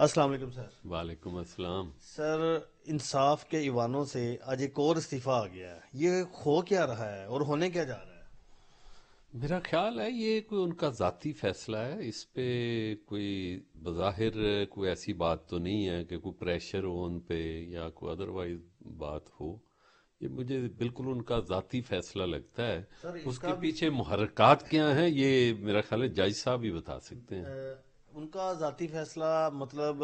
अस्सलाम वालेकुम सर। वालेकुम अस्सलाम। सर इंसाफ के ईवानों से आज एक और इस्तीफा आ गया है। ये हो क्या रहा है और होने क्या जा रहा है? मेरा ख्याल है ये कोई उनका जाती फैसला है। इस पे कोई बज़ाहिर कोई ऐसी बात तो नहीं है कि कोई प्रेशर हो उन पे या कोई अदरवाइज़ बात हो। ये मुझे बिल्कुल उनका जाती फैसला लगता है। उसके पीछे मुहरकात क्या हैं ये मेरा ख्याल है जज साहब ही बता सकते हैं। उनका जाती फैसला मतलब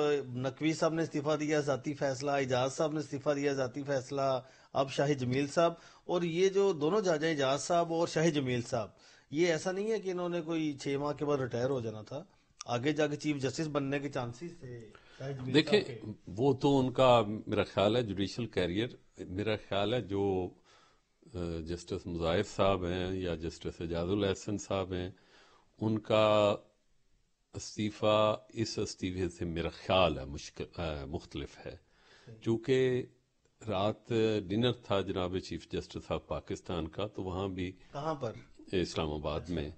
नकवी साहब ने इस्तीफा दिया जाती फैसला इजाज साहब ने इस्तीफा दिया जाती फैसला अब शाही जमील साहब और ये जो दोनों जज हैं इजाज साहब और शाही जमील साहब ये ऐसा नहीं है कि इन्होंने कोई छह माह के बाद रिटायर हो जाना था आगे जाके चीफ जस्टिस बनने के चांसेस थे देखें। वो तो उनका मेरा ख्याल है जुडिशल कैरियर मेरा ख्याल है जो जस्टिस मुजाहिद साहब हैं या जस्टिस एजाजुल एहसन साहब हैं उनका इस्तीफा इस इस्तीफे से मेरा ख्याल है मुश्किल मुख्तलिफ़ है। चूँकि रात डिनर था जनाब चीफ जस्टिस ऑफ़ पाकिस्तान का तो वहाँ भी कहाँ पर? इस्लामाबाद में।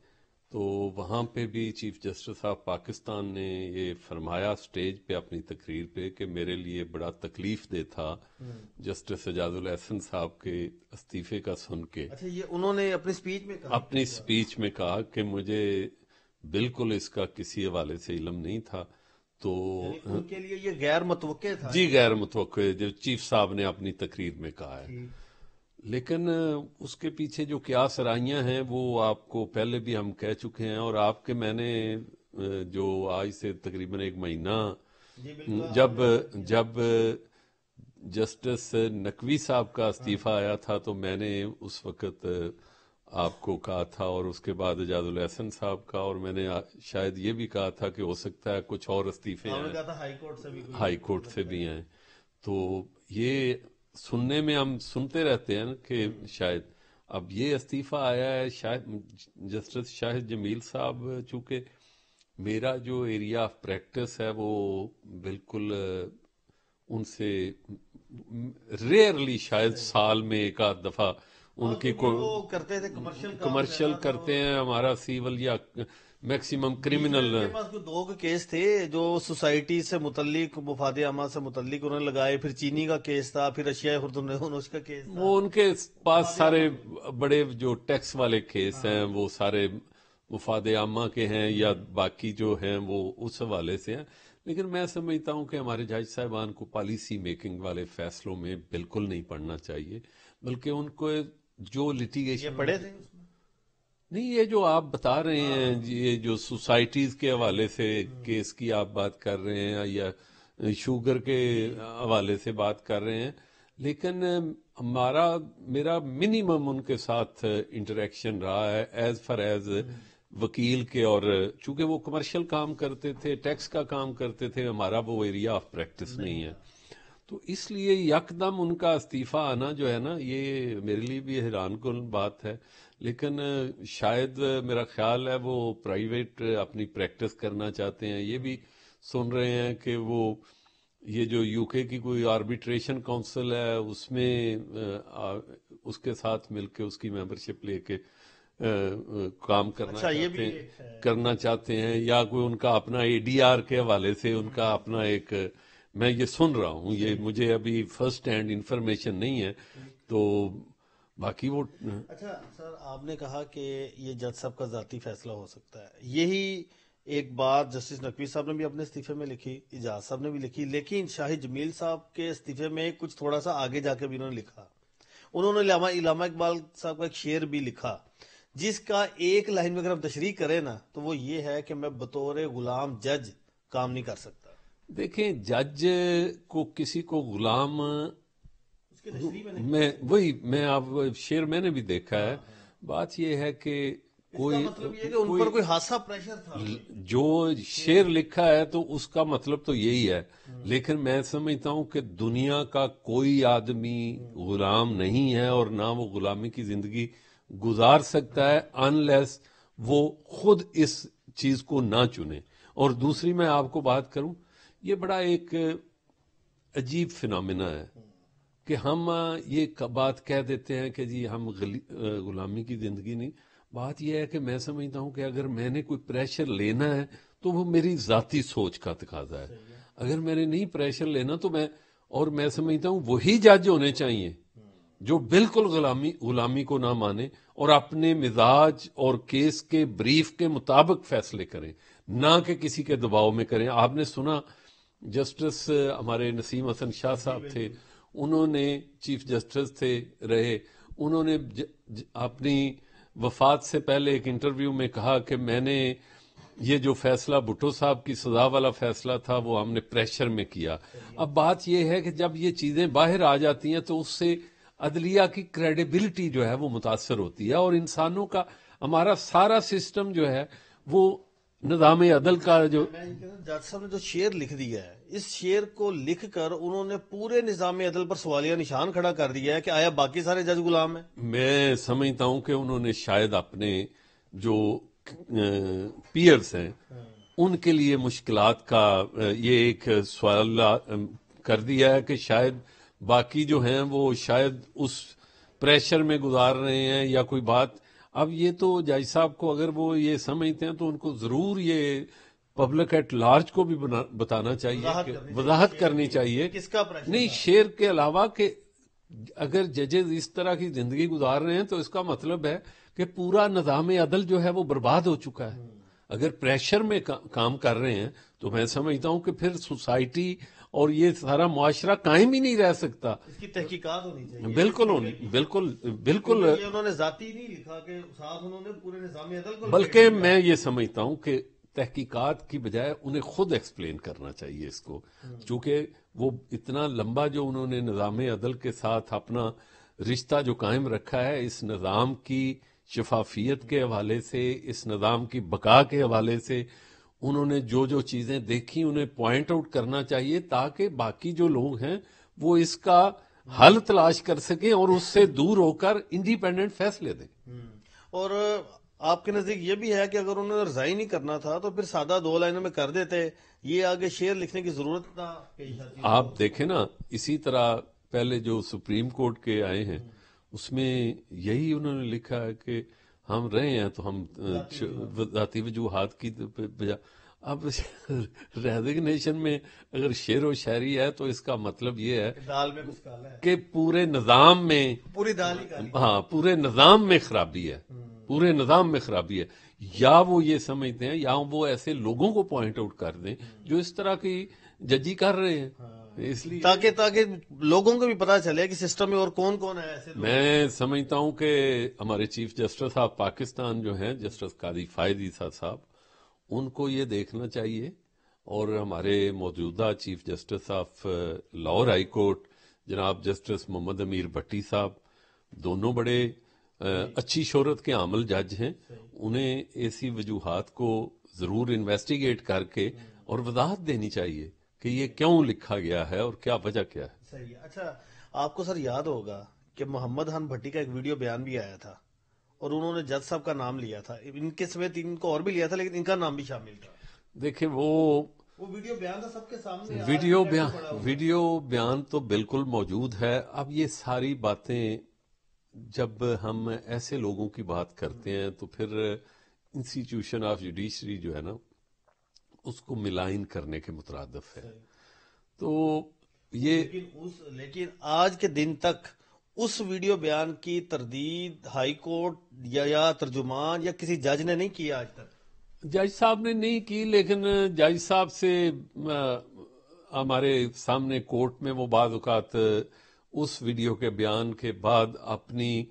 तो वहाँ पे भी चीफ जस्टिस ऑफ़ पाकिस्तान ने ये फरमाया स्टेज पे अपनी तकरीर पे कि मेरे लिए बड़ा तकलीफ़ दे था जस्टिस एजाजुल एहसन साहब के इस्तीफे का सुन के। अच्छा ये उन्होंने अपनी स्पीच में कहा? अपनी स्पीच में कहा कि मुझे बिल्कुल इसका किसी हवाले से इलम नहीं था तो उनके लिए ये गैर मतवक़े था। जी गैर मुतवक्के जो चीफ साहब ने अपनी तकरीर में कहा है। लेकिन उसके पीछे जो क्या सराहियाँ हैं वो आपको पहले भी हम कह चुके हैं और आपके मैंने जो आज से तकरीबन एक महीना जब जब जस्टिस नकवी साहब का इस्तीफा आया था तो मैंने उस वक्त आपको कहा था और उसके बाद एजाजुल एहसन साहब का और मैंने शायद ये भी कहा था कि हो सकता है कुछ और इस्तीफे हमने हैं। कहा था हाई कोर्ट से भी कोई- हाई कोर्ट से भी हैं। तो ये सुनने में हम सुनते रहते हैं कि शायद अब ये इस्तीफा आया है शायद जस्टिस शाहिद जमील साहब चूँकि मेरा जो एरिया ऑफ़ प्रैक्टिस है वो बिल्कुल उनसे रेयरली शायद साल में एक आध दफ़ा उनकी को करते थे कमर्शियल कमर्शियल करते हैं हमारा सिविल या मैक्सिमम क्रिमिनल उनके पास कोई दो के केस थे जो सोसाइटी से मुतल्लिक मुफाद आमा से मुतल्लिक उन्होंने लगाए फिर चीनी का केस था फिर अशिया खुर्दुनोश का केस था। वो उनके पास सारे बड़े जो टैक्स वाले केस हैं वो सारे मुफाद आमा के हैं या बाकी जो हैं वो उस हवाले से हैं। लेकिन मैं समझता हूँ कि हमारे जज साहबान को पॉलिसी मेकिंग वाले फैसलों में बिल्कुल नहीं पढ़ना चाहिए बल्कि उनको जो लिटिगेशन पढ़े थे? नहीं ये जो आप बता रहे हैं जी, ये जो सोसाइटीज के हवाले से केस की आप बात कर रहे हैं या शुगर के हवाले से बात कर रहे हैं लेकिन हमारा मेरा मिनिमम उनके साथ इंटरेक्शन रहा है एज फar एज वकील के और चूँकि वो कमर्शियल काम करते थे टैक्स का काम करते थे हमारा वो एरिया ऑफ़ प्रैक्टिस नहीं है। तो इसलिए यकदम उनका इस्तीफा आना जो है ना ये मेरे लिए भी हैरान कन बात है लेकिन शायद मेरा ख्याल है वो प्राइवेट अपनी प्रैक्टिस करना चाहते हैं ये भी सुन रहे हैं कि वो ये जो यूके की कोई आर्बिट्रेशन काउंसिल है उसमें उसके साथ मिलके उसकी मेंबरशिप लेके काम करना अच्छा, चाहते हैं है। करना चाहते हैं या कोई उनका अपना एडीआर के हवाले से उनका अपना एक मैं ये सुन रहा हूँ ये मुझे अभी फ़र्स्ट हैंड इंफॉर्मेशन नहीं है तो बाकी वो अच्छा सर आपने कहा कि ये जज साहब का जाती फैसला हो सकता है। यही एक बात जस्टिस नकवी साहब ने भी अपने इस्तीफे में लिखी इजाज साहब ने भी लिखी लेकिन शाहिद जमील साहब के इस्तीफे में कुछ थोड़ा सा आगे जाके भी उन्होंने लिखा। उन्होंने इलामा इलामा इकबाल साहब का एक शेर भी लिखा जिसका एक लाइन में अगर हम तशरी करें ना तो वो ये है कि मैं बतौर गुलाम जज काम नहीं कर सकता। देखें जज को किसी को गुलाम में वही मैं आप शेर मैंने भी देखा है। बात यह है कि कोई मतलब ये कि उन पर कोई हादसा प्रेशर था। जो शेर लिखा है तो उसका मतलब तो यही है। लेकिन मैं समझता हूँ कि दुनिया का कोई आदमी गुलाम नहीं है और ना वो गुलामी की ज़िंदगी गुजार सकता है अनलेस वो खुद इस चीज़ को ना चुने। और दूसरी मैं आपको बात करूँ ये बड़ा एक अजीब फिनोमिना है कि हम ये बात कह देते हैं कि जी हम गली- गुलामी की ज़िंदगी नहीं। बात यह है कि मैं समझता हूँ कि अगर मैंने कोई प्रेशर लेना है तो वो मेरी जाती सोच का तकाजा है। अगर मैंने नहीं प्रेशर लेना तो मैं और मैं समझता हूँ वही जज होने चाहिए जो बिल्कुल गुलामी गुलामी को ना माने और अपने मिजाज और केस के ब्रीफ के मुताबिक फैसले करें ना कि किसी के दबाव में करें। आपने सुना जस्टिस हमारे नसीम हसन शाह साहब थे उन्होंने चीफ जस्टिस थे रहे। उन्होंने ज, ज, अपनी वफात से पहले एक इंटरव्यू में कहा कि मैंने ये जो फैसला भुट्टो साहब की सजा वाला फैसला था वो हमने प्रेशर में किया। अब बात यह है कि जब ये चीज़ें बाहर आ जाती हैं तो उससे अदलिया की क्रेडिबिलिटी जो है वो मुतासर होती है। और इंसानों का हमारा सारा सिस्टम जो है वो निज़ाम अदल का जो जज साहब ने जो शेर लिख दिया है इस शेर को लिख कर उन्होंने पूरे निज़ाम अदल पर सवालिया निशान खड़ा कर दिया है कि आया बाकी सारे जज गुलाम है। मैं समझता हूँ कि उन्होंने शायद अपने जो पियर्स हैं उनके लिए मुश्किल का ये एक सवाल कर दिया है कि शायद बाकी जो हैं वो शायद उस प्रेशर में गुजार रहे हैं या कोई बात अब ये तो जज साहब को अगर वो ये समझते हैं तो उनको ज़रूर ये पब्लिक एट लार्ज को भी बताना चाहिए वजाहत करनी चाहिए। किसका नहीं शेर के अलावा के अगर जजेस इस तरह की ज़िंदगी गुजार रहे हैं तो इसका मतलब है कि पूरा निज़ाम अदल जो है वो बर्बाद हो चुका है। अगर प्रेशर में का, काम कर रहे हैं तो मैं समझता हूँ कि फिर सोसाइटी और ये सारा मुआशरा कायम ही नहीं रह सकता। इसकी तहकीकात होनी चाहिए। बिल्कुल होनी बिल्कुल बिल्कुल। उन्होंने जाती नहीं लिखा कि साथ उन्होंने पूरे निज़ाम अदल को बल्कि मैं ये समझता हूँ कि तहकीकात की बजाय उन्हें खुद एक्सप्लेन करना चाहिए इसको। चूँकि वो इतना लंबा जो उन्होंने निज़ाम अदल के साथ अपना रिश्ता जो कायम रखा है इस निज़ाम की शफाफियत के हवाले से इस निज़ाम की बका के हवाले से उन्होंने जो जो चीज़ें देखी उन्हें पॉइंट आउट करना चाहिए ताकि बाकी जो लोग हैं वो इसका हल तलाश कर सके और उससे दूर होकर इंडिपेंडेंट फैसले दें। और आपके नज़दीक ये भी है कि अगर उन्होंने रिजाइन ही करना था तो फिर सादा दो लाइनों में कर देते। ये आगे शेयर लिखने की ज़रूरत ना आप देखें ना इसी तरह पहले जो सुप्रीम कोर्ट के आए हैं उसमें यही उन्होंने लिखा है कि हम रहे हैं तो हम जाती वजूहत की बजा अब रेजिग्नेशन में अगर शेर व शायरी है तो इसका मतलब ये है दाल में कुछ काला है। कि पूरे निज़ाम में पूरी दाल ही हाँ पूरे निज़ाम में खराबी है। पूरे निज़ाम में खराबी है। या वो ये समझते हैं या वो ऐसे लोगों को पॉइंट आउट कर दें जो इस तरह की जजी कर रहे हैं। इसलिए ताकि ताकि लोगों को भी पता चले कि सिस्टम में और कौन कौन है ऐसे मैं समझता हूँ कि हमारे चीफ जस्टिस ऑफ़ पाकिस्तान जो हैं जस्टिस कादी फायद ईसा साहब उनको ये देखना चाहिए और हमारे मौजूदा chief justice of Lahore high court जनाब जस्टिस मोहम्मद अमीर भट्टी साहब दोनों बड़े अच्छी शोहरत के आमल जज हैं। उन्हें ऐसी वजूहत को ज़रूर इन्वेस्टिगेट करके और वजाहत देनी चाहिए कि ये क्यों लिखा गया है और क्या वजह क्या है? सही है। अच्छा आपको सर याद होगा कि मोहम्मद खान भट्टी का एक वीडियो बयान भी आया था और उन्होंने जज साहब का नाम लिया था। इनके समेत इनको और भी लिया था लेकिन इनका नाम भी शामिल था। देखिए वो वो वीडियो बयान था सबके सामने वीडियो बयान वीडियो बयान तो बिल्कुल मौजूद है। अब ये सारी बातें जब हम ऐसे लोगों की बात करते हैं तो फिर इंस्टीट्यूशन ऑफ़ जुडिशरी जो है ना उसको मिलाइन करने के मुतरदफ है। तो ये लेकिन उस लेकिन आज के दिन तक उस वीडियो बयान की तरदीद हाई कोर्ट या, या तर्जुमान या किसी जज ने नहीं किया आज तक? जज साहब ने नहीं की लेकिन जज साहब से हमारे सामने कोर्ट में वो बाद उस वीडियो के बयान के बाद अपनी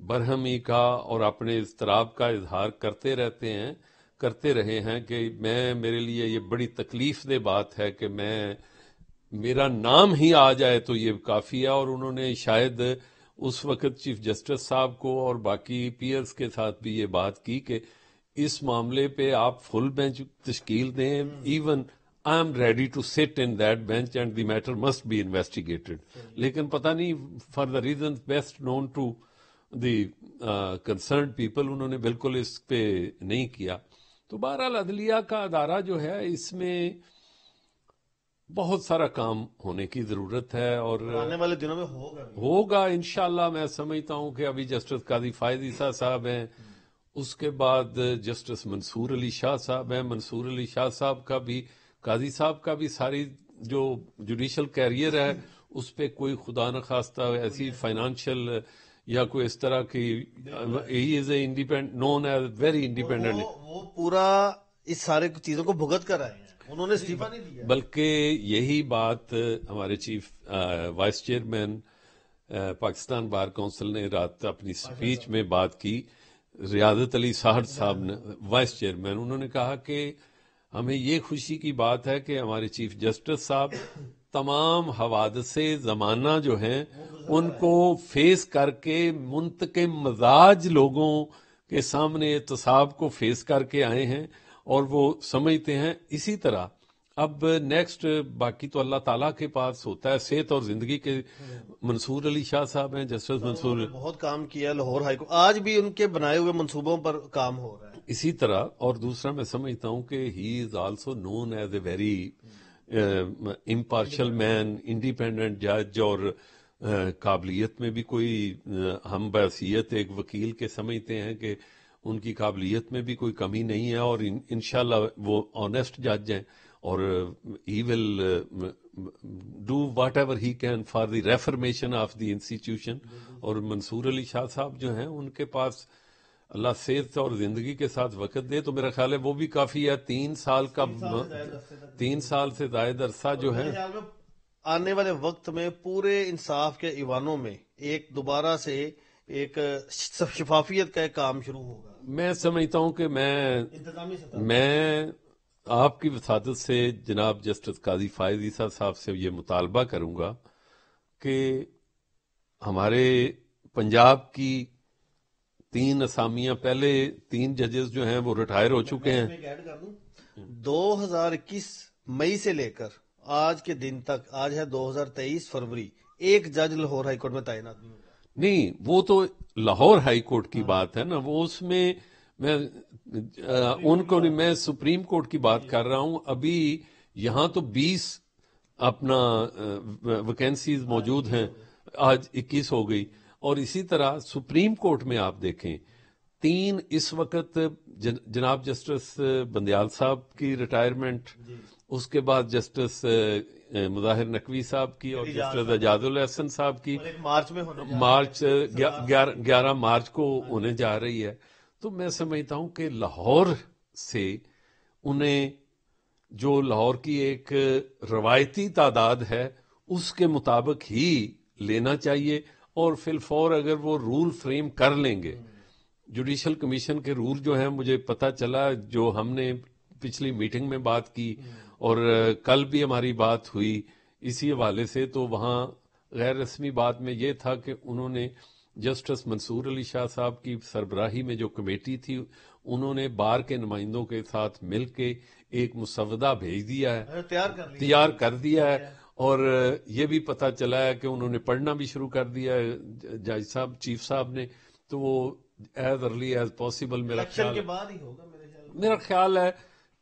बरहमी का और अपने इसतराब का इजहार करते रहते हैं। करते रहे हैं कि मैं, मेरे लिए ये बड़ी तकलीफ़ दे बात है कि मैं, मेरा नाम ही आ जाए तो ये काफ़ी है। और उन्होंने शायद उस वक्त चीफ जस्टिस साहब को और बाकी पीयर्स के साथ भी ये बात की कि इस मामले पे आप फुल बेंच तश्कील दें। Even I am ready to sit in that bench and the matter must be investigated लेकिन पता नहीं for the reason best known to the concern people उन्होंने बिल्कुल इस पे नहीं किया। तो बहरहाल अदलिया का अदारा जो है इसमें बहुत सारा काम होने की ज़रूरत है और आने वाले दिनों में होगा होगा इनशाला मैं समझता हूँ कि अभी जस्टिस काजी कादी फायदीसा साहब हैं। उसके बाद जस्टिस मंसूर अली शाह साहब हैं। मंसूर अली शाह साहब का भी काजी साहब का भी सारी जो जुडिशल कैरियर है उस पर कोई खुदा न खास्ता ऐसी फाइनेंशियल या कोई इस तरह की he is a independent known as very independent वो, वो पूरा इस सारे चीज़ों को भुगत कर आए हैं। उन्होंने इस्तीफा नहीं दिया। बल्कि यही बात हमारे chief vice chairman Pakistan bar council ने रात अपनी स्पीच में बात की। रियादत अली साहड साहब ने वाइस चेयरमैन उन्होंने कहा कि हमें ये खुशी की बात है कि हमारे चीफ जस्टिस साहब तमाम हवादस जमाना जो हैं उनको फेस करके मुंतके मजाज लोगों के सामने एहतसाब को फेस करके आए हैं और वो समझते हैं इसी तरह। अब नेक्स्ट बाकी तो अल्लाह ताला के पास होता है सेहत और ज़िंदगी के। मंसूर अली शाह साहब हैं जस्टिस मंसूर। बहुत काम किया लाहौर हाई हाईकोर्ट आज भी उनके बनाए हुए मंसूबों पर काम हो रहा है। इसी तरह और दूसरा मैं समझता हूँ कि he is also known as a very impartial man independent जज और काबिलियत में भी कोई हम बसीयत एक वकील के समझते हैं कि उनकी काबिलियत में भी कोई कमी नहीं है और इन, वो ऑनेस्ट जज हैं और he will do whatever he can for the reformation of the institution और मंसूर अली शाह साहब जो हैं उनके पास अल्लाह सेहत और ज़िंदगी के साथ वक्त दे तो मेरा ख्याल है वो भी काफ़ी है। तीन साल का तीन साल से जायद अरसा जो है। आने वाले वक्त में पूरे इंसाफ के ईवानों में एक दोबारा से एक शफाफियत का एक काम शुरू होगा। मैं समझता हूँ कि मैं मैं आपकी वसादत से जनाब जस्टिस काजी फायद ईसा साहब से ये मुतालबा करूँगा कि हमारे पंजाब की तीन असामियाँ पहले तीन जजेस जो हैं वो रिटायर हो चुके हैं। दो? हज़ार इक्कीस मई से लेकर आज के दिन तक आज है 2023 फरवरी एक जज लाहौर हाईकोर्ट में तैनात नहीं वो तो लाहौर हाई कोर्ट की बात है ना वो उसमें मैं आ, उनको नहीं मैं सुप्रीम कोर्ट की बात कर रहा हूँ। अभी यहाँ तो 20 अपना वैकेंसीज मौजूद हैं। आज 21 हो गई। और इसी तरह सुप्रीम कोर्ट में आप देखें तीन इस वक्त जन, जनाब जस्टिस बंदयाल साहब की रिटायरमेंट उसके बाद जस्टिस मुजाहिर नकवी साहब की और जस्टिस एजाजुल हसन साहब की। मार्च में होने रहा है। मार्च ग्यारह मार्च को होने जा रही है। तो मैं समझता हूँ कि लाहौर से उन्हें जो लाहौर की एक रवायती तादाद है उसके मुताबिक ही लेना चाहिए। और फिलफौर अगर वो रूल फ्रेम कर लेंगे जुडिशल कमीशन के रूल जो हैं मुझे पता चला जो हमने पिछली मीटिंग में बात की और कल भी हमारी बात हुई इसी हवाले से तो वहाँ गैर रस्मी बात में ये था कि उन्होंने जस्टिस मंसूर अली शाह साहब की सरबराही में जो कमेटी थी उन्होंने बार के नुमाइंदों के साथ मिलके एक मुसवदा भेज दिया है। कर तैयार कर दिया है। और ये भी पता चला है कि उन्होंने पढ़ना भी शुरू कर दिया है जज साहब चीफ साहब ने तो वो एज अर्ली एज पॉसिबल मेरा ख्याल के बाद ही होगा मेरे ख्याल मेरा ख्याल है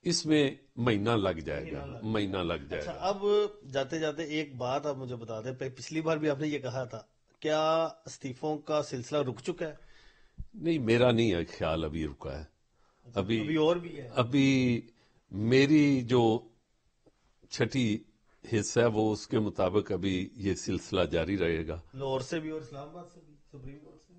इसमें महीना लग जाएगा महीना लग जाएगा अच्छा जाएगा। अब जाते जाते एक बात आप मुझे बता दें पिछली बार भी आपने ये कहा था क्या इस्तीफों का सिलसिला रुक चुका है? नहीं मेरा नहीं है ख्याल अभी रुका है। अभी अभी और भी है। अभी मेरी जो छठी हिस्सा है वो उसके मुताबिक अभी ये सिलसिला जारी रहेगा। लाहौर से भी और इस्लामाबाद से भी सुप्रीम कोर्ट से?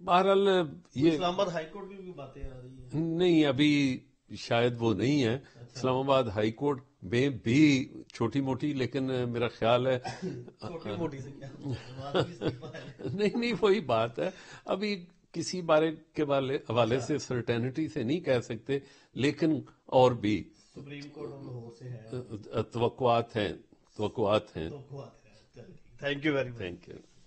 बहरहाल ये इस्लामाबाद हाई कोर्ट की भी बातें आ रही हैं। नहीं अभी शायद वो नहीं है। इस्लामाबाद हाई कोर्ट में भी छोटी मोटी लेकिन मेरा ख्याल है छोटी मोटी से क्या। नहीं नहीं वही बात है। अभी किसी बारे के हवाले से सर्टेनिटी से नहीं कह सकते लेकिन और भी सुप्रीम कोर्ट है। हैं तवक्वात हैं। तो हुआ है thank you very much thank you